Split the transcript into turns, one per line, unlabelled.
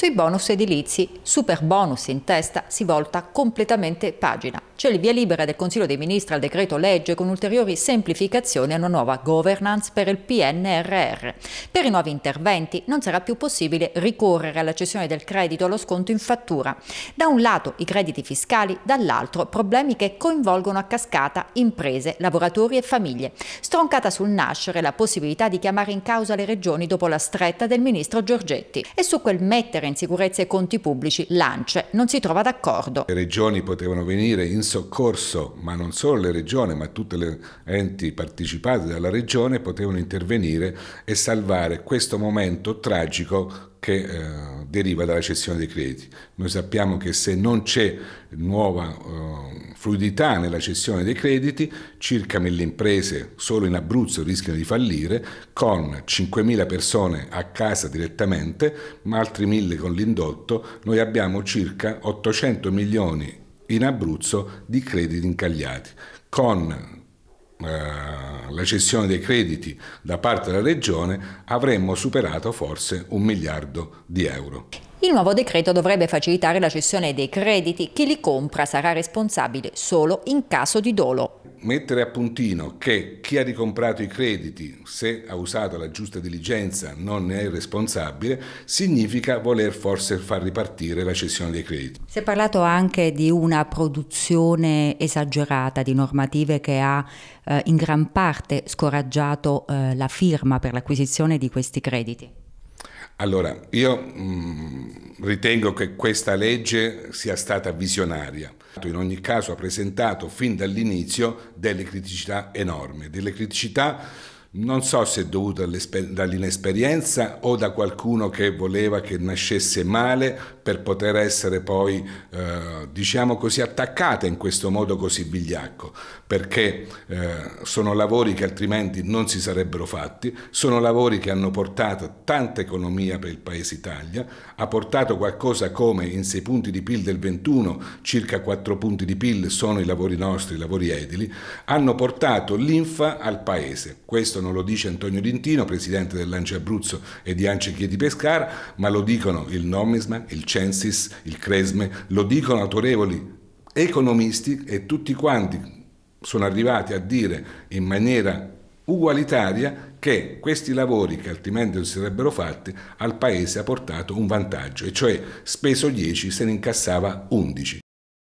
Sui bonus edilizi, super bonus in testa, si volta completamente pagina. C'è il via libera del Consiglio dei Ministri al decreto legge con ulteriori semplificazioni e una nuova governance per il PNRR. Per i nuovi interventi non sarà più possibile ricorrere alla cessione del credito allo sconto in fattura. Da un lato i crediti fiscali, dall'altro problemi che coinvolgono a cascata imprese, lavoratori e famiglie. Stroncata sul nascere la possibilità di chiamare in causa le regioni dopo la stretta del ministro Giorgetti. E su quel mettere in sicurezza i conti pubblici, l'ANCE non si trova d'accordo.
Le regioni potevano venire in soccorso, ma non solo le regioni, ma tutte le enti partecipate dalla regione potevano intervenire e salvare questo momento tragico che eh, deriva dalla cessione dei crediti. Noi sappiamo che se non c'è nuova eh, fluidità nella cessione dei crediti, circa mille imprese solo in Abruzzo rischiano di fallire, con 5.000 persone a casa direttamente, ma altri mille con l'indotto, noi abbiamo circa 800 milioni in Abruzzo di crediti incagliati, con eh, la cessione dei crediti da parte della Regione avremmo superato forse un miliardo di euro.
Il nuovo decreto dovrebbe facilitare la cessione dei crediti. Chi li compra sarà responsabile solo in caso di dolo
mettere a puntino che chi ha ricomprato i crediti, se ha usato la giusta diligenza, non ne è responsabile, significa voler forse far ripartire la cessione dei crediti.
Si è parlato anche di una produzione esagerata di normative che ha eh, in gran parte scoraggiato eh, la firma per l'acquisizione di questi crediti.
Allora, io mh, mm, ritengo che questa legge sia stata visionaria. In ogni caso ha presentato fin dall'inizio delle criticità enormi, delle criticità non so se è dovuto dall'inesperienza o da qualcuno che voleva che nascesse male per poter essere poi, eh, diciamo così, attaccata in questo modo così vigliacco, perché eh, sono lavori che altrimenti non si sarebbero fatti, sono lavori che hanno portato tanta economia per il Paese Italia, ha portato qualcosa come in 6 punti di PIL del 21, circa 4 punti di PIL sono i lavori nostri, i lavori edili, hanno portato l'infa al Paese. Questo non lo dice Antonio Dintino, presidente dell'Ance Abruzzo e di Ance Chieti Pescara, ma lo dicono il Nomisma, il Censis, il Cresme, lo dicono autorevoli economisti e tutti quanti sono arrivati a dire in maniera ugualitaria che questi lavori che altrimenti non si sarebbero fatti al paese ha portato un vantaggio, e cioè speso 10 se ne incassava 11.